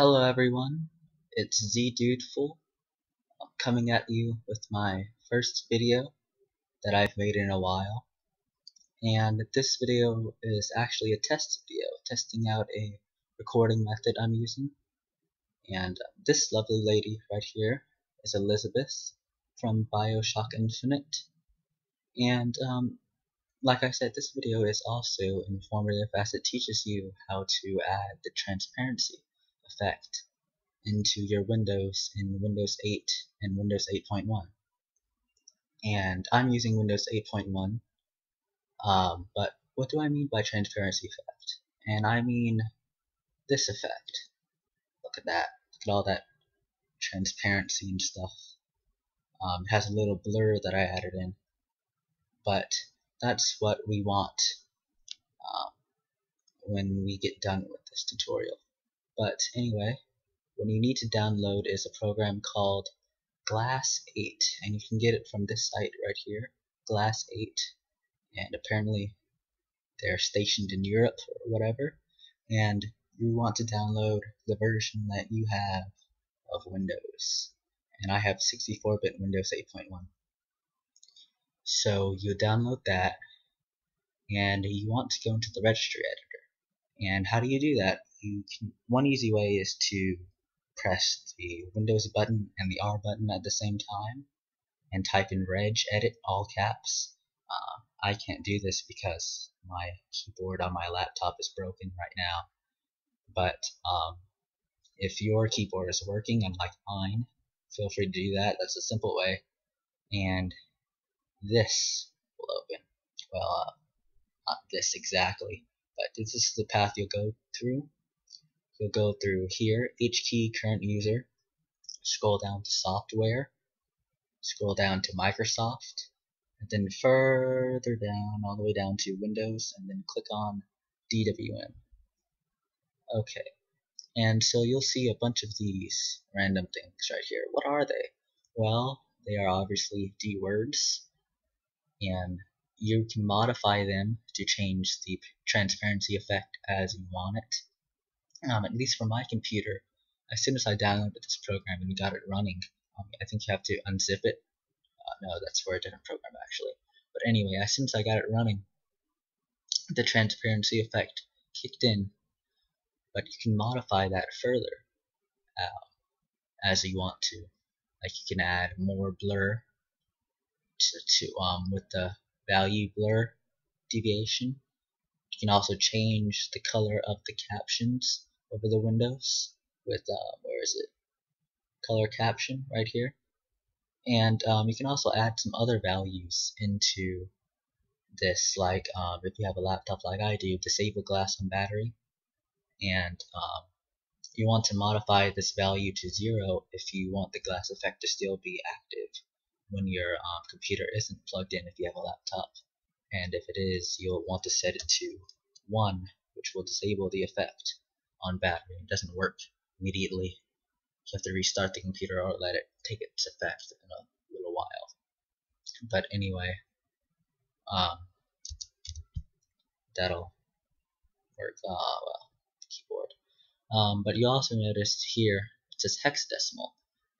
Hello everyone, it's ZDudeful coming at you with my first video that I've made in a while. And this video is actually a test video, testing out a recording method I'm using. And this lovely lady right here is Elizabeth from Bioshock Infinite. And um, like I said, this video is also informative as it teaches you how to add the transparency effect into your Windows in Windows 8 and Windows 8.1. And I'm using Windows 8.1, um, but what do I mean by transparency effect? And I mean this effect. Look at that. Look at all that transparency and stuff. Um, it has a little blur that I added in. But that's what we want um, when we get done with this tutorial. But anyway, what you need to download is a program called Glass 8 and you can get it from this site right here, Glass 8 and apparently they're stationed in Europe or whatever and you want to download the version that you have of Windows. And I have 64-bit Windows 8.1 so you download that and you want to go into the registry editor. And how do you do that you can one easy way is to press the Windows button and the R button at the same time and type in reg edit all caps. Uh, I can't do this because my keyboard on my laptop is broken right now. But um, if your keyboard is working, unlike mine, feel free to do that. That's a simple way. And this will open. Well, uh, not this exactly, but this is the path you'll go through you'll go through here, H key current user, scroll down to software, scroll down to Microsoft, and then further down, all the way down to Windows, and then click on DWM. Okay, and so you'll see a bunch of these random things right here. What are they? Well, they are obviously D words, and you can modify them to change the transparency effect as you want it um, at least for my computer, as soon as I downloaded this program and got it running, um, I think you have to unzip it. Uh, no, that's for a different program actually. But anyway, as soon as I got it running, the transparency effect kicked in. But you can modify that further uh, as you want to. Like you can add more blur to, to um with the value blur deviation. You can also change the color of the captions over the windows with uh, where is it? Color caption right here. And um, you can also add some other values into this like um, if you have a laptop like I do disable glass on battery. And um, you want to modify this value to zero if you want the glass effect to still be active when your um, computer isn't plugged in if you have a laptop. And if it is you'll want to set it to 1 which will disable the effect on battery. It doesn't work immediately. You have to restart the computer or let it take its effect in a little while. But anyway, um, that'll work. Uh, well, keyboard. Um, but you also notice here it says hexadecimal,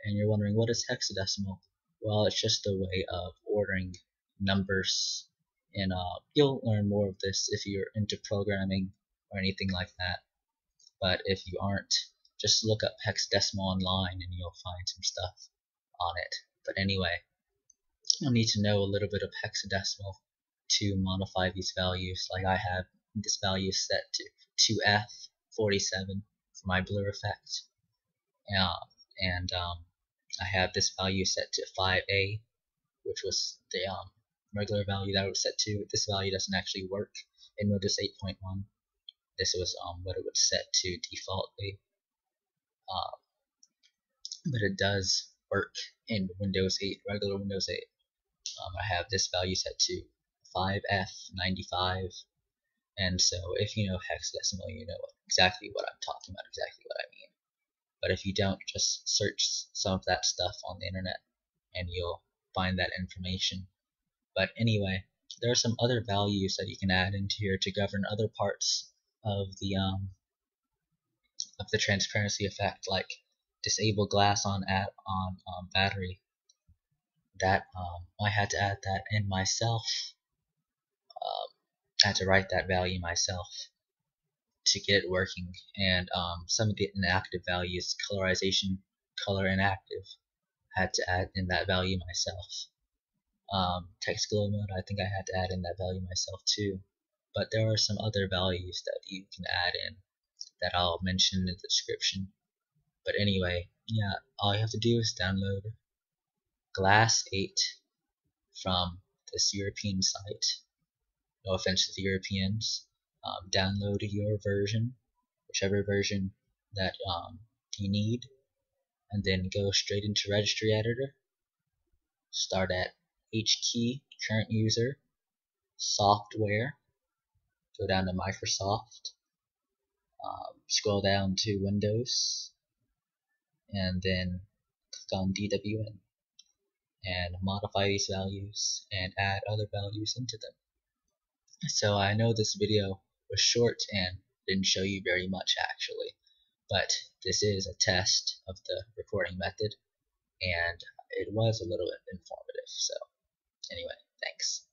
and you're wondering what is hexadecimal? Well, it's just a way of ordering numbers, and uh, you'll learn more of this if you're into programming or anything like that but if you aren't, just look up hexadecimal online and you'll find some stuff on it. But anyway, you'll need to know a little bit of hexadecimal to modify these values. Like I have this value set to 2F47 for my blur effect. And um, I have this value set to 5A, which was the um, regular value that I was set to. This value doesn't actually work in Windows 8.1 this was um, what it would set to defaultly. Um, but it does work in Windows 8 regular Windows 8 um, I have this value set to 5F95 and so if you know hexadecimal you know exactly what I'm talking about exactly what I mean. But if you don't just search some of that stuff on the internet and you'll find that information. But anyway there are some other values that you can add into here to govern other parts of the um, of the transparency effect, like disable glass on at on um, battery. That um, I had to add that in myself. Um, I had to write that value myself to get it working. And um, some of the inactive values, colorization, color inactive, had to add in that value myself. Um, text glow mode, I think I had to add in that value myself too. But there are some other values that you can add in that I'll mention in the description. But anyway, yeah, all you have to do is download Glass 8 from this European site. No offense to the Europeans. Um, download your version, whichever version that um, you need, and then go straight into Registry Editor. Start at H key, current user, software, go down to Microsoft, um, scroll down to Windows, and then click on DWM and modify these values and add other values into them. So I know this video was short and didn't show you very much actually, but this is a test of the recording method and it was a little bit informative. So anyway, thanks.